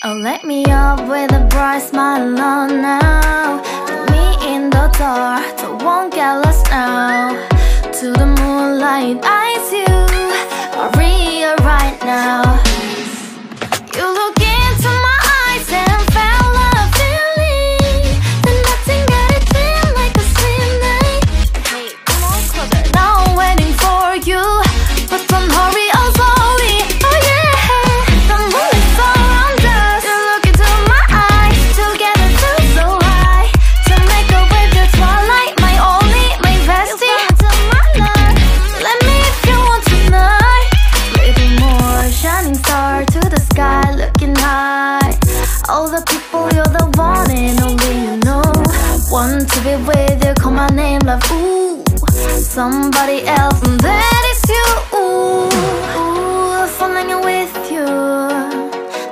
Oh, let me up with a bright smile on now Put me in the dark, don't won't get lost now. To the moonlight, eyes you are real right now. all the people, you're the one and only, you know. Want to be with you, call my name like ooh Somebody else, and that is you, ooh, ooh Falling with you,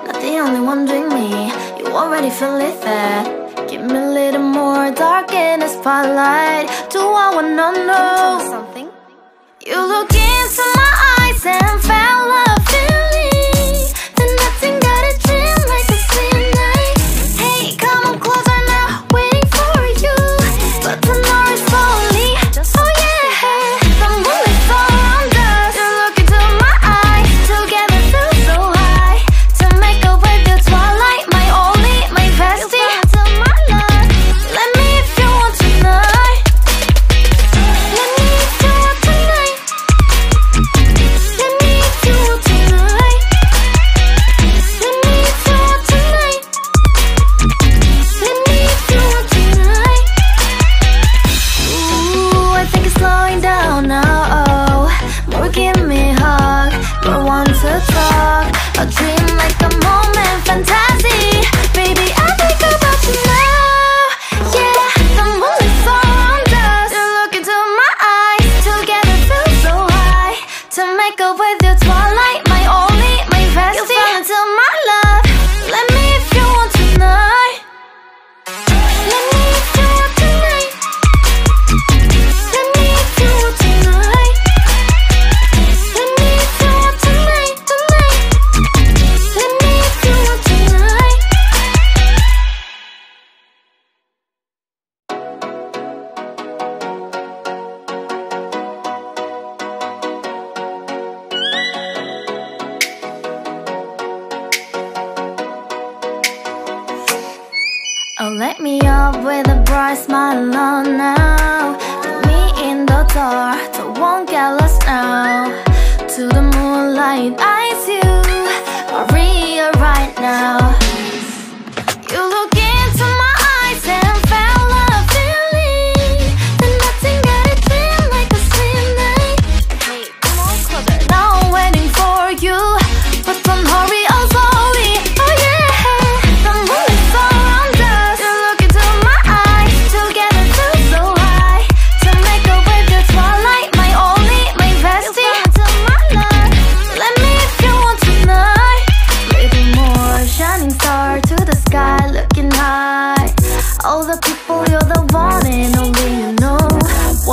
not the only one doing me. You already feel it that Give me a little more dark in the spotlight. Do I wanna know something? You dream. with a bright smile on now Put me in the dark, don't get lost now. To the moonlight, I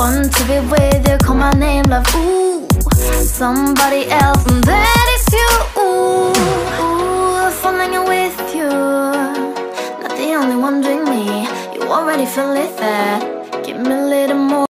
want to be with you Call my name like ooh Somebody else and that is you. Ooh, falling with you Not the only one doing me You already feel it there.